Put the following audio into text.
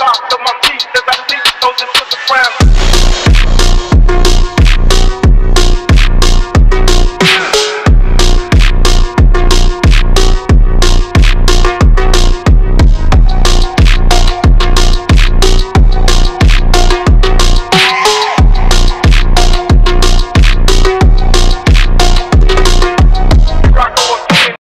top of my peak as I leap those the ground.